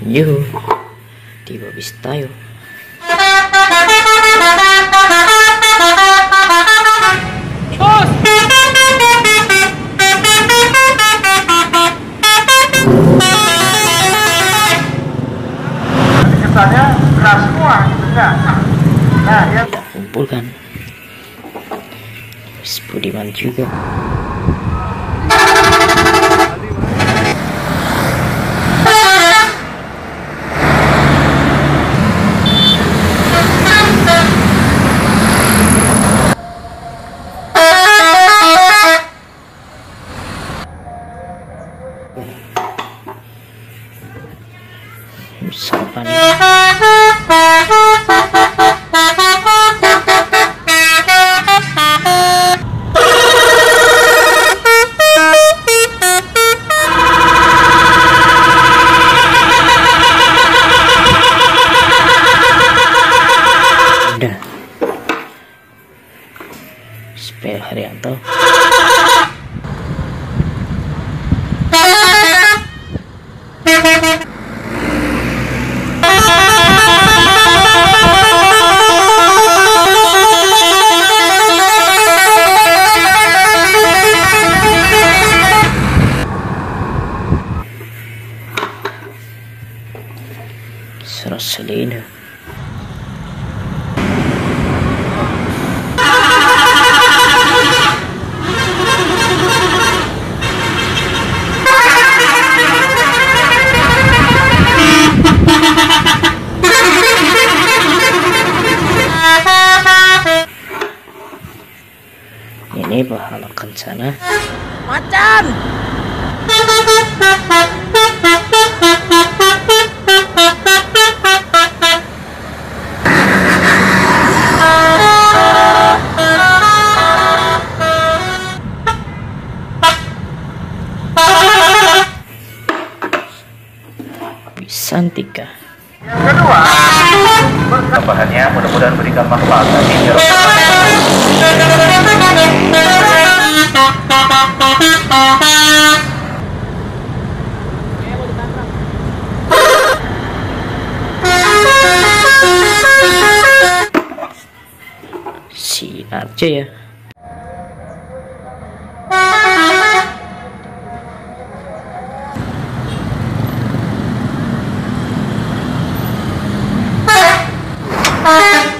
Yuhu, tiba bis tayo. kesannya keras semua gitu nah ya Kita kumpulkan. Budiman juga. Sapan udah. Spel Haryanto Serasalina ini pahala kencana Macan. Bisantika yang kedua Tambahannya mudah-mudahan berikan manfaat. Alamin. sinar aja ya Bye.